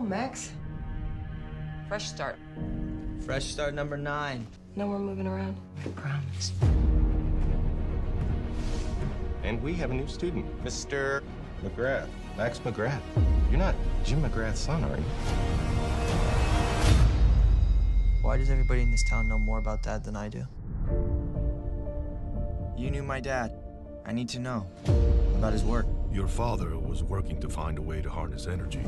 Max. Fresh start. Fresh start number nine. No more moving around. I promise. And we have a new student, Mr. McGrath. Max McGrath. You're not Jim McGrath's son, are you? Why does everybody in this town know more about Dad than I do? You knew my dad. I need to know about his work. Your father was working to find a way to harness energy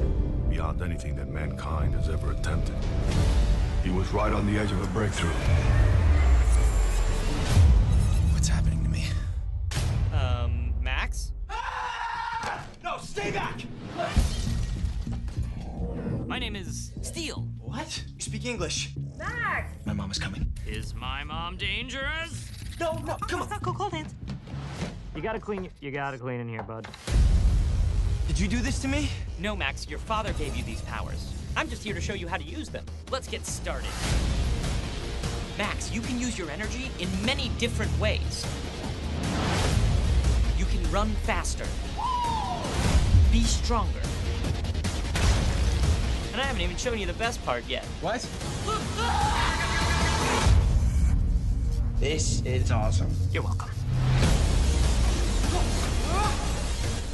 beyond anything that mankind has ever attempted. He was right on the edge of a breakthrough. What's happening to me? Um, Max? No, stay back! My name is Steel. What? You speak English. Max! My mom is coming. Is my mom dangerous? No, no, come on. Go cold hands. You gotta clean. You gotta clean in here, bud. Did you do this to me? No, Max. Your father gave you these powers. I'm just here to show you how to use them. Let's get started. Max, you can use your energy in many different ways. You can run faster. Be stronger. And I haven't even shown you the best part yet. What? This is awesome. You're welcome.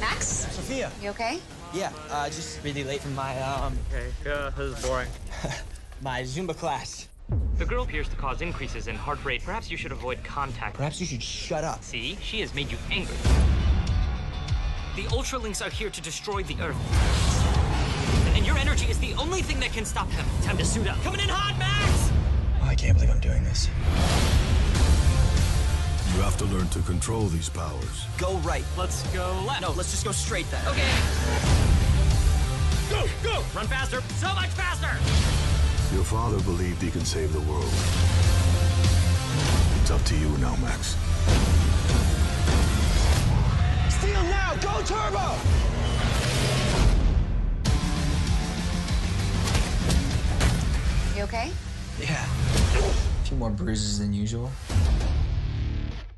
Max, Sofia. you okay? Yeah, uh, just really late from my, um, Okay, yeah, this is boring. my Zumba class. The girl appears to cause increases in heart rate. Perhaps you should avoid contact. Perhaps you should shut up. See, she has made you angry. The Ultralinks are here to destroy the Earth. And your energy is the only thing that can stop them. Time to suit up. Coming in hot, Max! Oh, I can't believe I'm doing this. You have to learn to control these powers. Go right. Let's go left. No, let's just go straight then. Okay. Go, go! Run faster. So much faster! Your father believed he can save the world. It's up to you now, Max. Steel now! Go turbo! You okay? Yeah. A few more bruises than usual.